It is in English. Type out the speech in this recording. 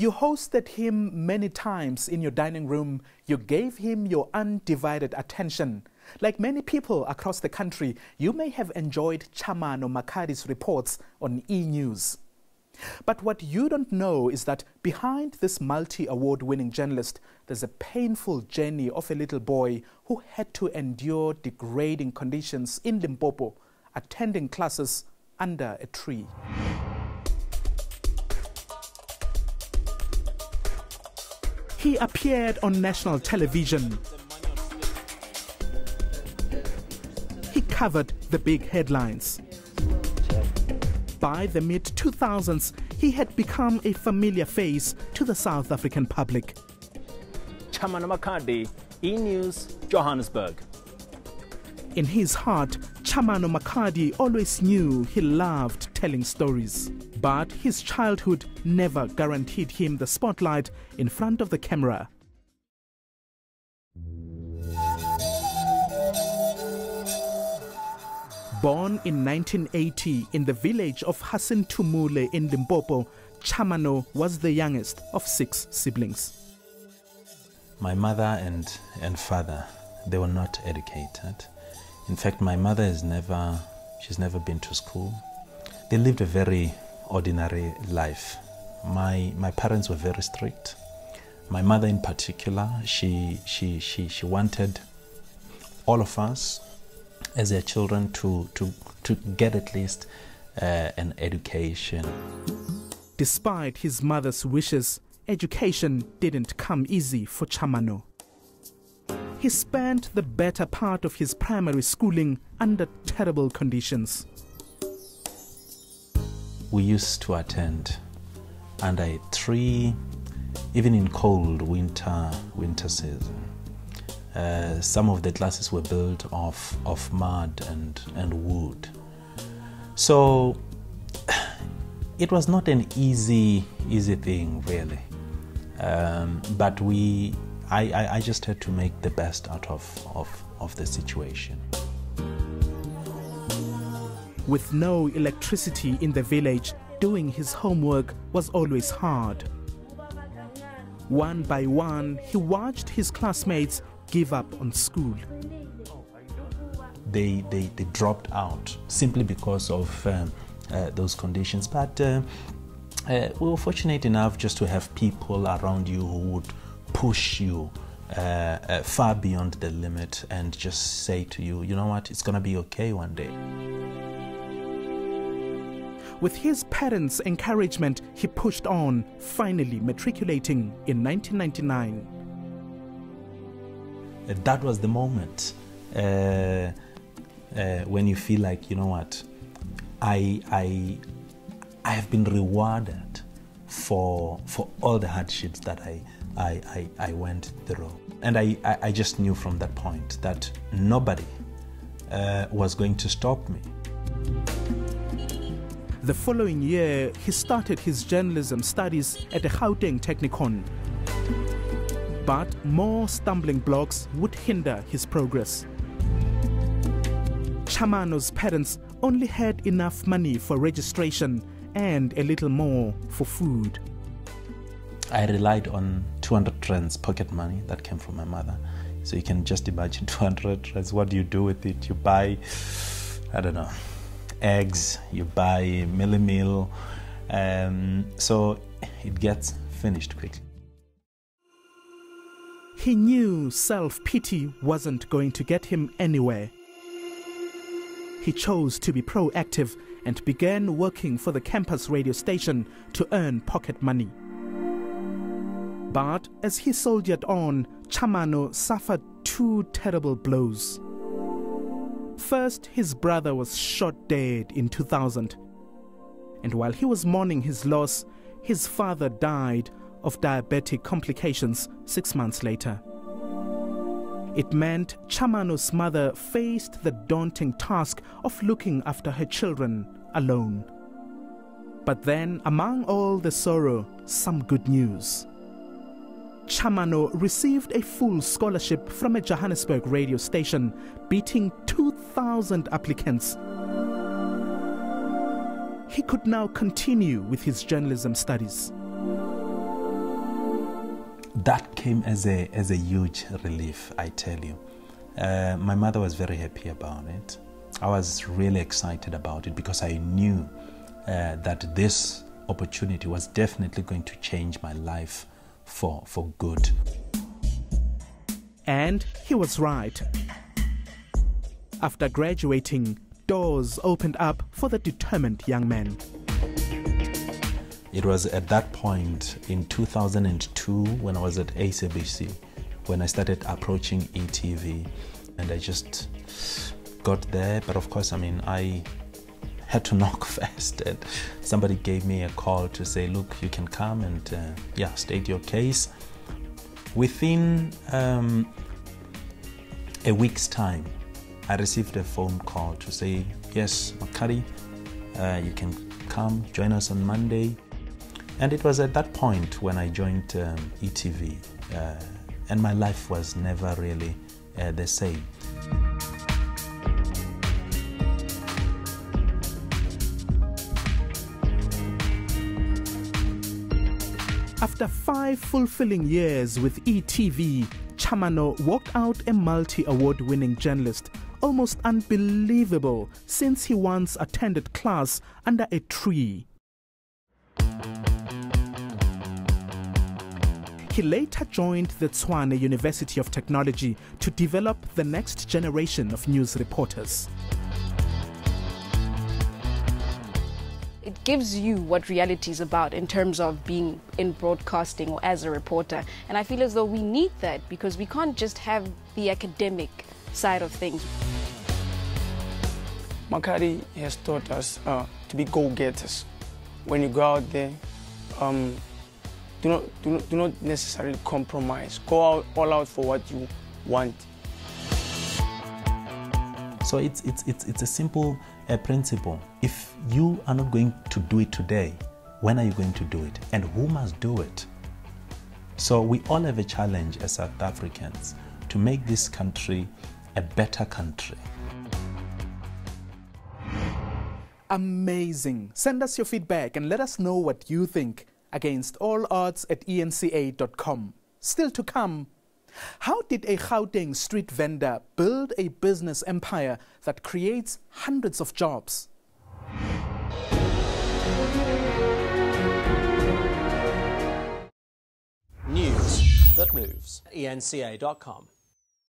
You hosted him many times in your dining room. You gave him your undivided attention. Like many people across the country, you may have enjoyed Tshamano Makhadi's reports on E! News. But what you don't know is that behind this multi award winning journalist, there's a painful journey of a little boy who had to endure degrading conditions in Limpopo, attending classes under a tree. He appeared on national television. He covered the big headlines. By the mid 2000s, he had become a familiar face to the South African public. Tshamano Makhadi, E News, Johannesburg. In his heart, Tshamano Makhadi always knew he loved telling stories. But his childhood never guaranteed him the spotlight in front of the camera. Born in 1980 in the village of Hasentumule in Limpopo, Tshamano was the youngest of six siblings. My mother and, and father, they were not educated. In fact, my mother has never, she's never been to school. They lived a very ordinary life. My, my parents were very strict. My mother in particular, she, she, she, she wanted all of us as their children to, to, to get at least uh, an education. Despite his mother's wishes, education didn't come easy for Tshamano. He spent the better part of his primary schooling under terrible conditions. We used to attend under a tree, even in cold winter winter season. Uh, some of the classes were built of, of mud and, and wood. So it was not an easy easy thing really. Um, but we I, I, I, just had to make the best out of, of, of the situation. With no electricity in the village, doing his homework was always hard. One by one, he watched his classmates give up on school. They, they, they dropped out simply because of um, uh, those conditions. But uh, uh, we were fortunate enough just to have people around you who would push you uh, uh, far beyond the limit and just say to you, you know what, it's going to be okay one day. With his parents' encouragement, he pushed on, finally matriculating in 1999 that was the moment uh, uh, when you feel like you know what I I I have been rewarded for for all the hardships that I I, I, I went through and I, I, I, just knew from that point that nobody uh, was going to stop me. The following year, he started his journalism studies at the Gauteng Technikon but more stumbling blocks would hinder his progress. Tshamano's parents only had enough money for registration and a little more for food. I relied on 200 rands pocket money that came from my mother. So you can just imagine 200 rands. What do you do with it? You buy, I don't know, eggs, you buy mielie meal. Um, so it gets finished quickly. He knew self pity wasn't going to get him anywhere. He chose to be proactive and began working for the campus radio station to earn pocket money. But as he soldiered on, Tshamano suffered two terrible blows. First, his brother was shot dead in 2000. And while he was mourning his loss, his father died of diabetic complications six months later. It meant Tshamano's mother faced the daunting task of looking after her children alone. But then, among all the sorrow, some good news. Tshamano received a full scholarship from a Johannesburg radio station, beating 2,000 applicants. He could now continue with his journalism studies. that came as a, as a huge relief, I tell you. Uh, my mother was very happy about it. I was really excited about it because I knew uh, that this opportunity was definitely going to change my life for, for good. And he was right. After graduating, doors opened up for the determined young man. It was at that point in 2002 when I was at SABC when I started approaching ETV and I just got there. But of course, I mean, I had to knock first and somebody gave me a call to say, look, you can come and uh, yeah, state your case. Within um, a week's time, I received a phone call to say, yes, Makhadi, uh, you can come join us on Monday. And it was at that point when I joined um, ETV, uh, and my life was never really uh, the same. After five fulfilling years with ETV, Tshamano walked out a multi award winning journalist. Almost unbelievable since he once attended class under a tree. He later joined the Tshwane University of Technology to develop the next generation of news reporters. Gives you what reality is about in terms of being in broadcasting or as a reporter. And I feel as though we need that because we can't just have the academic side of things. Makhadi has taught us uh, to be go-getters. When you go out there, um, do, not, do, not, do not necessarily compromise. Go out all out for what you want. So it's, it's, it's, it's a simple uh, principle. If you are not going to do it today, when are you going to do it? And who must do it? So we all have a challenge as South Africans to make this country a better country. Amazing. Send us your feedback and let us know what you think against all odds at enca.com. Still to come. How did a Gauteng street vendor build a business empire that creates hundreds of jobs? News that moves. ENCA.com.